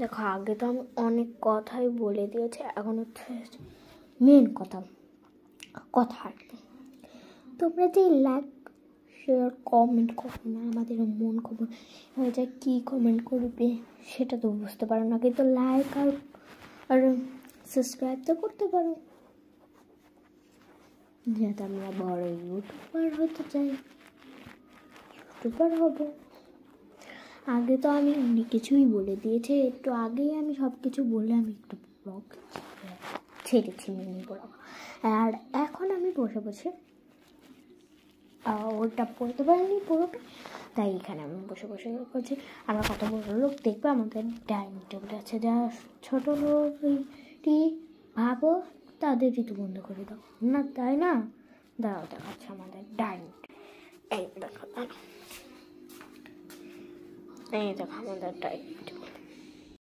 দেখো, আগে তো আমি অনেক কথাই বলে দিয়েছি, এখন হচ্ছে মেন কথা কথা আর কি। তোমরা যে লাইক শেয়ার কমেন্ট করো না, আমাদের মন খবর হয়ে যায় কী কমেন্ট করবে সেটা তো বুঝতে পারো না, কিন্তু লাইক আর আর সাবস্ক্রাইব তো করতে পারো। যাতে আমরা বড় ইউটিউবার হতে চাই ইউটিউবার হব। আগে তো আমি অনেক কিছুই বলে দিয়েছি, একটু আগেই আমি সব কিছু বলে আমি একটু ব্লগ ছেড়েছি মিনি ব্লগ আর এখন আমি বসে বসে ওটা পড়তে পারিনি পুরোটা, তাই এখানে আমি বসে বসে করছি। আমরা কত বড় লোক দেখবে, আমাদের ডাইনিং টেবিল আছে, যা ছোটো লোকটি ভাবো, তাদের ঋতু বন্ধ করে দাও। না, তাই না? দাঁড়াও, দেখাচ্ছে আমাদের ডাইনিং এই দেখো। এই দেখো আমাদের ডাইনিং টেবিল